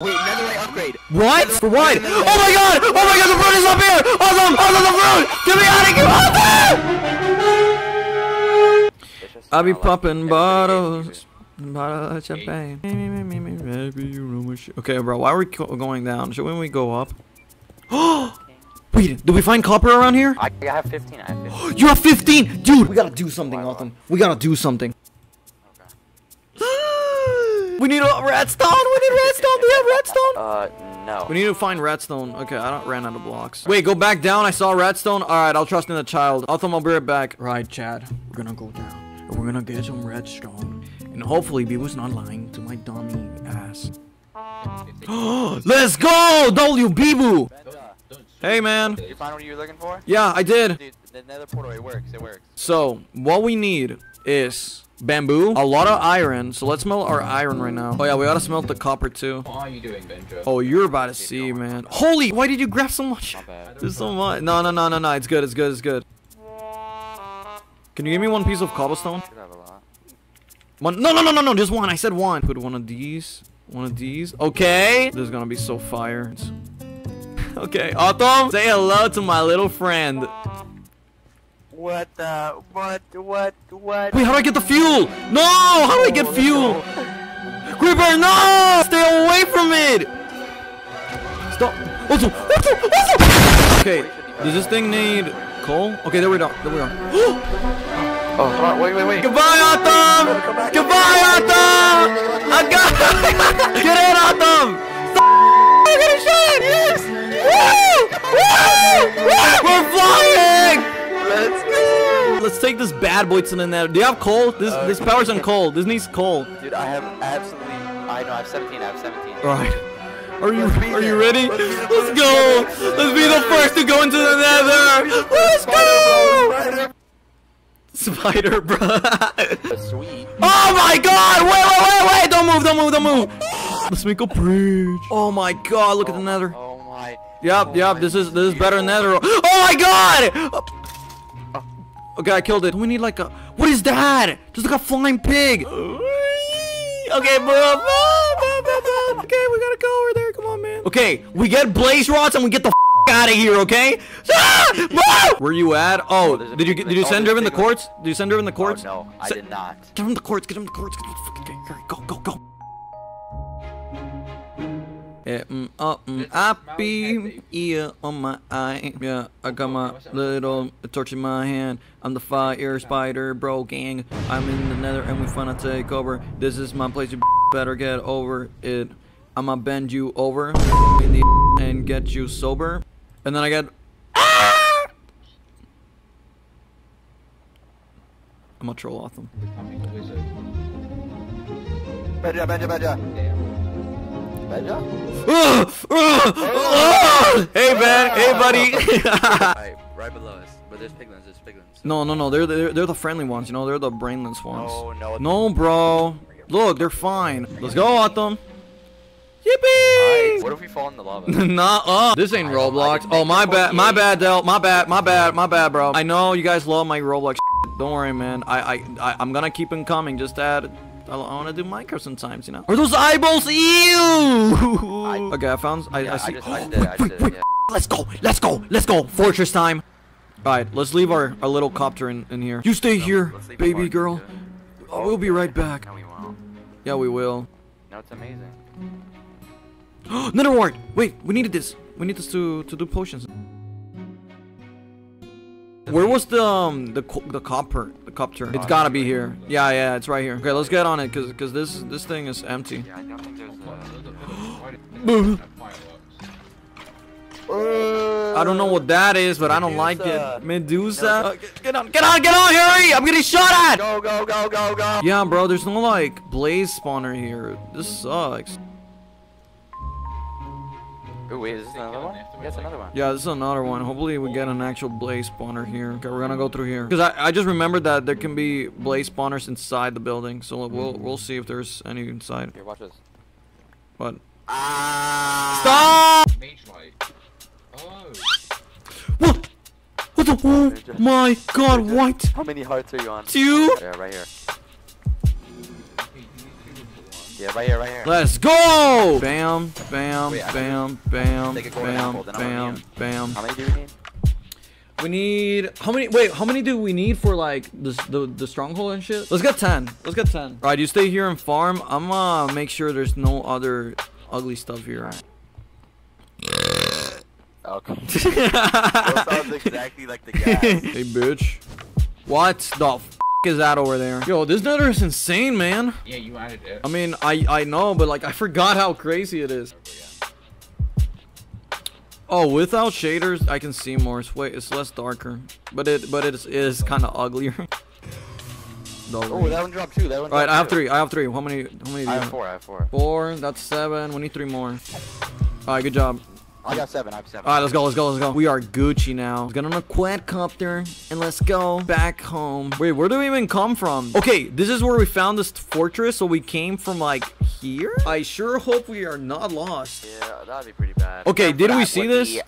Wait, netherite upgrade. What? For what? Oh my god! Oh my god, the fruit is up here! Awesome! Awesome, the fruit! Get me out of here! Awesome! It's I'll be popping every day, bottles. Bottle of champagne. Okay, bro, why are we going down? Shouldn't we go up? Wait, did we find copper around here? I, I have 15. I have 15. You have 15! Dude, we gotta do something, Autumn. We gotta do something. We need a redstone! We need redstone! Do you have redstone? Uh, no. We need to find redstone. Okay, I don't ran out of blocks. Wait, go back down. I saw redstone. All right, I'll trust in the child. Autumn, I'll be right back. Right, Chad. We're gonna go down. And we're gonna get some redstone. And hopefully, Beaver's not lying to my dummy ass. Let's go! W Bibu! Hey, man. Did you find what you were looking for? Yeah, I did. Dude, the nether portal, it works. It works. So, what we need is bamboo, a lot of iron. So let's smelt our iron right now. Oh yeah, we gotta smelt the copper too. What are you doing, Benjo? Oh, you're about to see, man. Holy, why did you grab so much? There's so much. No, no, no, no, no. It's good. It's good. It's good. Can you give me one piece of cobblestone? Should have a lot. One. No, no, no, no, no. Just one. I said one. Put one of these. One of these. Okay. This is gonna be so fire. It's- okay, Autumn. Say hello to my little friend. What the? What? What? What? Wait, how do I get the fuel? No! How do I get fuel? Creeper, no! Stay away from it! Stop. Also, also, also! Okay, does this thing need coal? Okay, there we go. There we are. Oh, come. Wait, wait, wait. Goodbye, Autumn! Goodbye, Autumn! I got Get in, Autumn! Stop! I got a shot! Yes! Woo! Woo! Woo! We're flying! Let's take this bad boy to the nether. Do you have coal? This uh, this powers on coal. This needs coal. Dude, I have absolutely. I know. I have 17. I have 17. Alright. Are you are you ready? Let's go! Let's be the first to go into the nether! Let's go! Spider, bro. Sweet. Oh my god! Wait, wait, wait, wait! Don't move, don't move, don't move! Let's make a bridge. Oh my god, look at the nether. Oh my. Yep, yep, this is this is better than nether. Oh my god! Oh. Okay, I killed it. We need like a what is that? Just like a flying pig. Okay, move. Okay, we gotta go over there. Come on, man. Okay, we get blaze rods and we get the out of here. Okay? Ah! Where you at? Oh, there's did you did you oh, send there's a Driven the quartz? Did you send Driven the Oh, no, I did not. Get him the quartz. Get him the quartz. Get him the fucking okay, hurry, go, go, go. Yeah, mm, oh, mm, happy ear on my eye. Yeah, I got my little torch in my hand. I'm the fire spider, bro gang. I'm in the nether and we finna take over. This is my place. You better get over it. I'ma bend you over in the and get you sober. And then I get. Ah! I'm gonna troll off them. Becoming a wizard. Behnja, Behnja, Behnja. Behnja? hey man, hey buddy. right, right below us. But there's piglins, there's piglins. no, no, no, they're, they're they're the friendly ones. You know, they're the brainless ones. Oh, no. No, bro. Look, they're fine. Let's go, Autumn. Alright, Yippee! what if we fall in the lava? nah, uh. This ain't I Roblox. Oh, my bad, my bad, Del. My bad, my bad, my bad, bro. I know you guys love my Roblox. Don't worry, man. I, I, I I'm gonna keep them coming. Just that I, I want to do Minecraft sometimes, you know. Are those eyeballs? Ew! okay, I found. I, Yeah, I I see. just- I just did it, I just did it, yeah. Let's go. Let's go. Let's go. Fortress time. All right, let's leave our, our little copter in, in here. You stay here, baby girl. Oh, we'll be right back. No, we won't. Yeah, we will. No, it's amazing. Nether wart. Wait, we needed this. We need this to to do potions. Where was the um the co- the copper the copter? It's gotta be here. Yeah, yeah, it's right here. Okay, let's get on it, cause cause this this thing is empty. Yeah, I don't think there's a... Why did that fireworks? I don't know what that is, but I don't like it. Medusa. Uh, get- get on, get on, get on! Hurry! I'm getting shot at. Go, go, go, go, go! Yeah, bro. There's no like blaze spawner here. This sucks. Ooh, wait, is this another one? Yeah, it's another one. Yeah, this is another one. Hopefully we get an actual blaze spawner here. Okay, we're gonna go through here. Cause I, I just remembered that there can be blaze spawners inside the building. So we'll we'll see if there's any inside. Here, watch this. But Ah! stop! Mage light. Oh. What? What the? Oh my God! What? How many hearts are you on? Two? Yeah, right here. Yeah, right here, right here. Let's go! Bam, bam, Wait, I bam, bam, Take a golden bam, apple, bam, bam. How many do we need? We need how many? Wait, how many do we need for like the the, the stronghold and shit? Let's get ten. Let's get ten. All right, you stay here and farm. I'm gonna make sure there's no other ugly stuff here. Okay. that sounds exactly like the gas. hey, bitch. What the f is that over there? Yo, this nether is insane, man. Yeah, you added it. I mean, I I know, but like I forgot how crazy it is. Oh, without shaders, I can see more. It's way it's less darker, but it but it is, it is kind of uglier. Oh, that one dropped too. That one. All right, dropped I have too. three. I have three. How many? How many? Do I you have four. I have four. Four. That's seven. We need three more. All right, good job. I got seven. I have seven. All right, let's go. Let's go. Let's go. We are Gucci now. Let's get on a quadcopter and let's go back home. Wait, where do we even come from? Okay, this is where we found this fortress. So we came from like here. I sure hope we are not lost. Yeah, that'd be pretty bad. Okay, did we see this?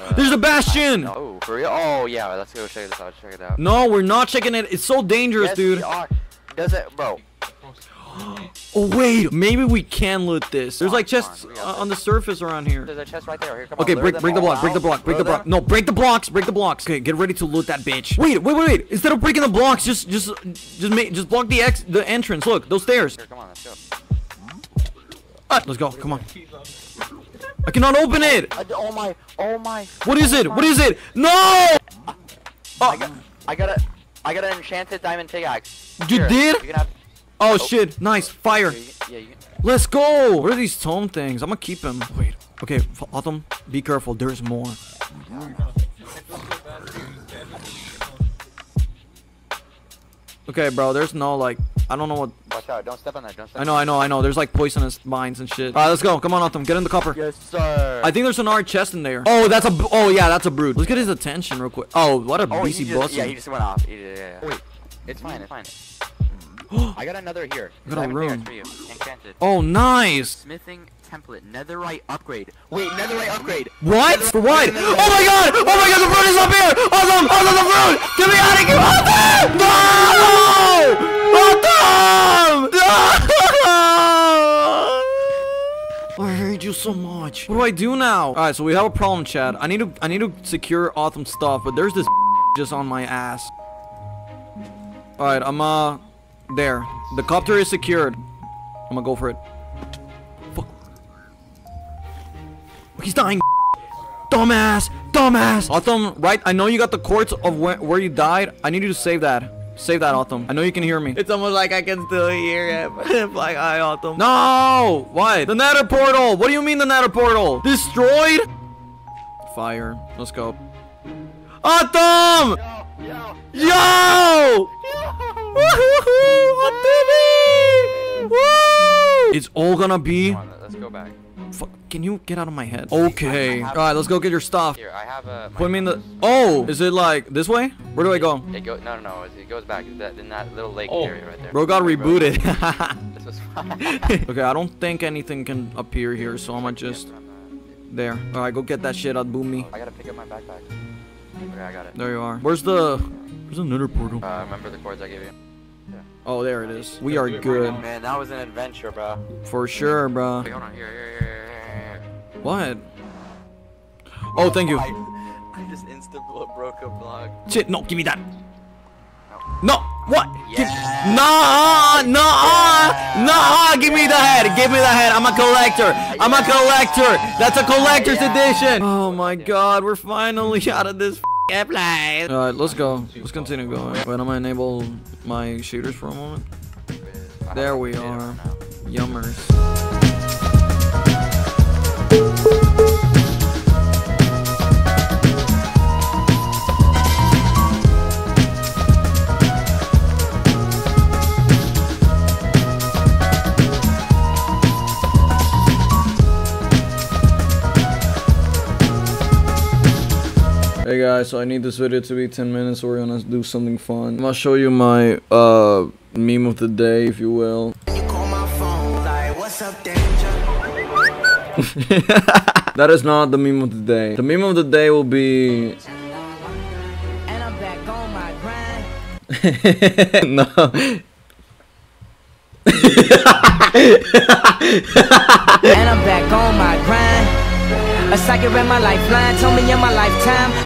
Uh, There's a bastion. Oh, for real? Oh, yeah. Let's go check this out. Check it out. No, we're not checking it. It's so dangerous, Yes, dude. we are. Does it, bro? Oh wait, maybe we can loot this. There's like Come on, chests uh, on the surface around here. There's a chest right there. Here, come Okay, on. break, break the all block, break the block, break the block. them. No, break the blocks, break the blocks. Okay, get ready to loot that bitch. Wait, wait, wait, wait. Instead of breaking the blocks, just, just, just make, just block the ex, the entrance. Look, those stairs. Here, come on. Let's go. Ah, let's go. Come on. I cannot open it. I, oh my. Oh my. What is it? What is it? No! I got. I got a. I got an enchanted diamond pickaxe. You Here, did? You can have. Oh, oh shit! Nice fire. Here, you, yeah, you. Let's go. What are these tome things? I'm gonna keep them. Wait. Okay, F- Autumn, be careful. There's more. Okay, bro. There's no like. I don't know what. Watch out. Don't step on that. Don't step I know, I know, I know. There's like poisonous mines and shit. All right, let's go. Come on, Autumn. Get in the copper. Yes, sir. I think there's an art chest in there. Oh, that's a. b- Oh yeah, that's a brute. Let's get his attention real quick. Oh, what a Oh, he BC just, yeah, he just went off. Yeah, yeah, yeah. Wait, it's fine, it's fine. I got another here. I got a rune. for you. Enchanted. Oh, nice. Smithing template, netherite upgrade. Wait, netherite upgrade. What? For what? Oh my god! Oh my god, the fruit is up here! Awesome! Awesome, the fruit! Get me out of here! Awesome! No! Awesome! No! I hate you so much. What do I do now? Alright, so we have a problem, Chad. I need to I need to secure Autumn stuff, but there's this just on my ass. Alright, I'm uh there. The copter is secured. I'm gonna go for it. Fuck. He's dying. Dumbass! Dumbass! Autumn, right? I know you got the quartz of where, where you died. I need you to save that. Save that, Autumn. I know you can hear me. It's almost like I can still hear it. like, hi, Autumn. No! Why? The nether portal! What do you mean the nether portal? Destroyed? Fire. Let's go. Autumn! Yo, Yo! Woohoo! Autumn! Woo! It's all gonna be Come on, let's go back. Fuck, can you get out of my head? Okay. Alright, let's go get your stuff. Here, I have a. Put me in the. Oh! Is it like this way? Where do I go? It go. No, no, no. It goes back. It's that in that little lake Oh. area right there. Bro got rebooted. This was fine. okay, I don't think anything can appear here, so I'm gonna just. There. Alright, go get that shit out, boom me. I gotta pick up my backpack. Okay, I got it. There you are. Where's the. Where's the nether portal? Uh, remember the cords I gave you? Oh, there it is. We are good. Man, that was an adventure, bro. For sure, bro. Wait, hold on. Here, here, here, here, here. What? Oh, thank you. I, I just insta broke a block. Shit, no, give me that. No, what? Give, Yeah. nah, nah, nah, give me the head, give me the head. I'm a collector. I'm a collector. That's a collector's edition. Oh my god, we're finally out of this Alright, let's go. Let's continue going. Wait, I'm gonna enable my shooters for a moment. There we are. Yummers. Hey guys, so I need this video to be 10 minutes we're gonna do something fun. I'm gonna show you my uh meme of the day, if you will. You phone like, up, that is not the meme of the day. The meme of the day will be And I'm back on my grind. no. And I'm back on my grind. A psychic ran my lifeline, told me in my lifetime